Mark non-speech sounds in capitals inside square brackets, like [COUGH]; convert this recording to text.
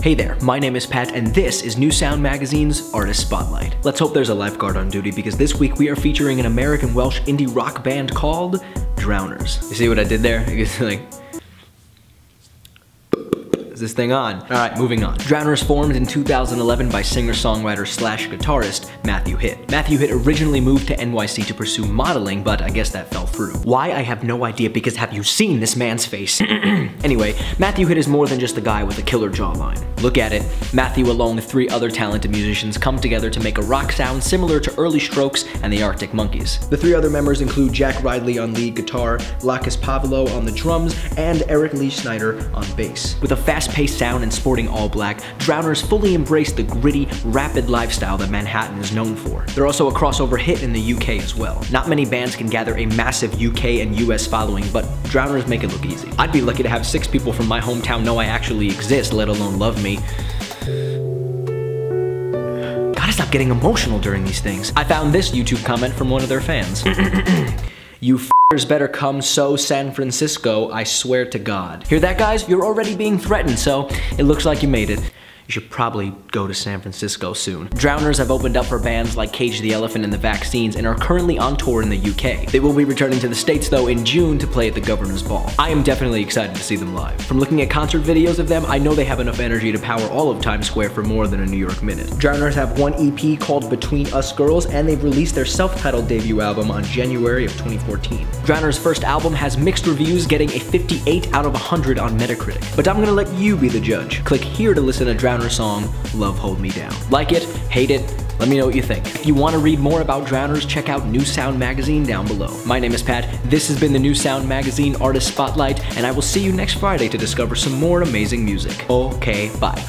Hey there, my name is Pat, and this is New Sound Magazine's Artist Spotlight. Let's hope there's a lifeguard on duty because this week we are featuring an American Welsh indie rock band called Drowners. You see what I did there? [LAUGHS] Like, is this thing on? All right, moving on. Drowners formed in 2011 by singer-songwriter slash guitarist Matthew Hitt. Matthew Hitt originally moved to NYC to pursue modeling, but I guess that fell through. Why, I have no idea because have you seen this man's face? [CLEARS THROAT] anyway, Matthew Hitt is more than just a guy with a killer jawline. Look at it. Matthew along with three other talented musicians come together to make a rock sound similar to Early Strokes and the Arctic Monkeys. The three other members include Jack Ridley on lead guitar, Lakis Pavlou on the drums, and Eric Lee Schneider on bass. With a fast fast-paced sound and sporting all black, Drowners fully embrace the gritty, rapid lifestyle that Manhattan is known for. They're also a crossover hit in the UK as well. Not many bands can gather a massive UK and US following, but Drowners make it look easy. I'd be lucky to have six people from my hometown know I actually exist, let alone love me. Stop getting emotional during these things. I found this YouTube comment from one of their fans. [CLEARS THROAT] you better come so San Francisco, I swear to God. Hear that guys? You're already being threatened, so it looks like you made it you should probably go to San Francisco soon. Drowners have opened up for bands like Cage the Elephant and the Vaccines and are currently on tour in the UK. They will be returning to the States though in June to play at the Governor's Ball. I am definitely excited to see them live. From looking at concert videos of them, I know they have enough energy to power all of Times Square for more than a New York minute. Drowners have one EP called Between Us Girls and they've released their self-titled debut album on January of 2014. Drowners' first album has mixed reviews getting a 58 out of 100 on Metacritic. But I'm gonna let you be the judge. Click here to listen to Drowners Drowner song, Love Hold Me Down. Like it, hate it, let me know what you think. If you want to read more about drowners, check out New Sound Magazine down below. My name is Pat, this has been the New Sound Magazine Artist Spotlight, and I will see you next Friday to discover some more amazing music. Okay, bye.